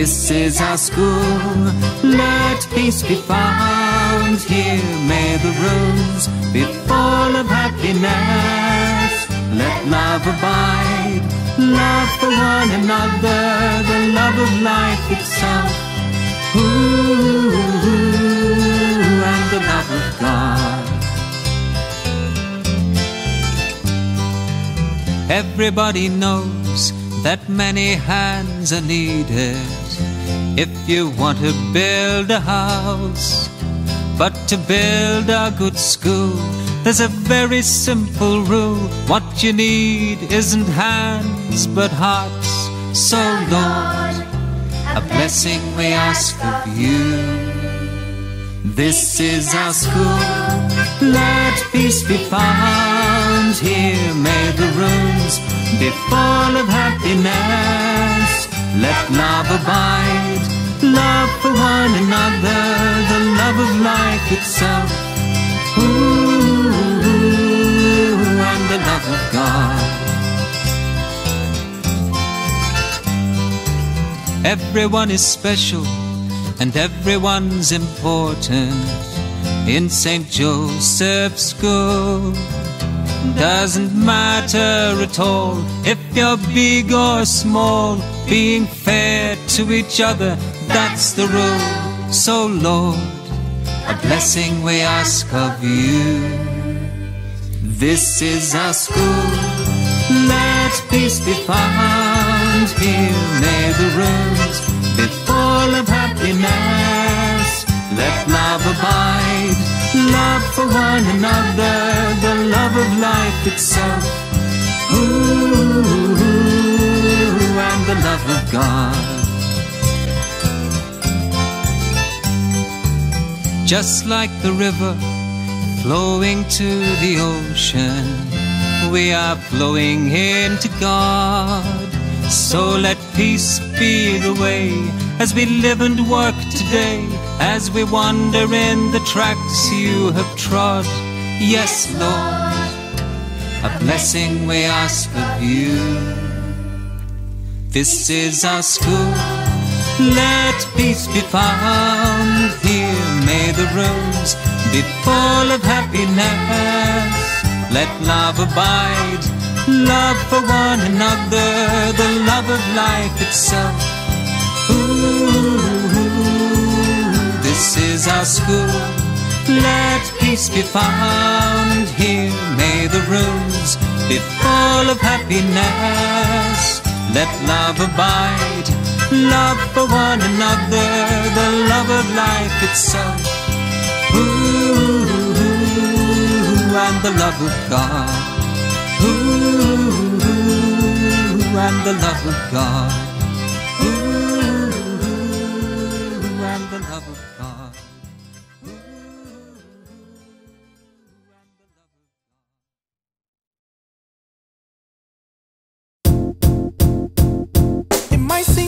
This is our school. Let peace be found here. May the rooms be full of happiness. Let love abide. Love for one another. The love of life itself. Ooh, and the love of God. Everybody knows that many hands are needed if you want to build a house. But to build a good school, there's a very simple rule. What you need isn't hands but hearts. So, Lord, a blessing we ask of you. This is our school. Let peace be found here. May the rooms be full of happiness. Let love abide. Love for one another. The love of life itself. Ooh, and the love of God. Everyone is special and everyone's important in St. Joseph's School. Doesn't matter at all if you're big or small, being fair to each other, that's the rule. So, Lord, a blessing we ask of you. This is our school. Let peace be found here. May the rooms be full of happiness. Let love abide. Love for one another. Of life itself. Ooh, and the love of God. Just like the river flowing to the ocean, we are flowing into God. So let peace be the way as we live and work today, as we wander in the tracks you have trod. Yes, Lord, a blessing we ask of you. This is our school. Let peace be found here. May the rooms be full of happiness. Let love abide. Love for one another. The love of life itself. Ooh, this is our school. Let peace be found here. May the rooms be full of happiness. Let love abide. Love for one another. The love of life itself. Ooh, and the love of God. Ooh, and the love of God. It might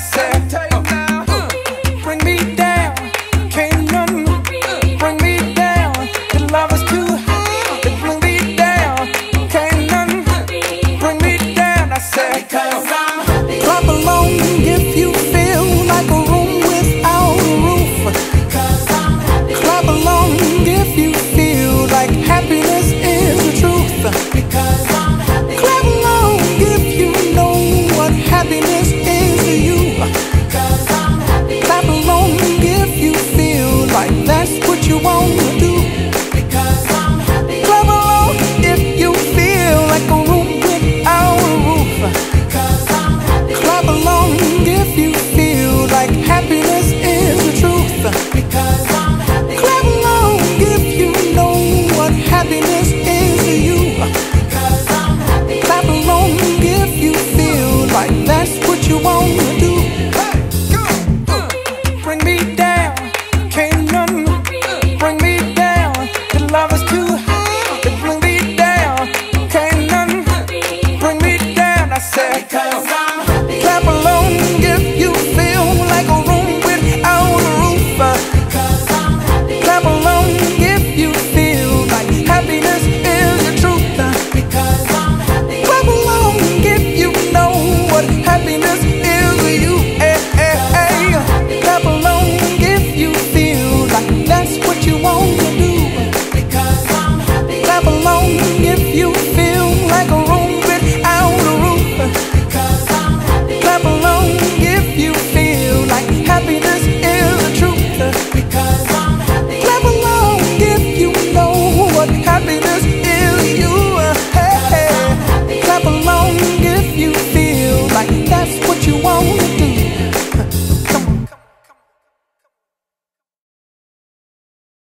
I say. say. Because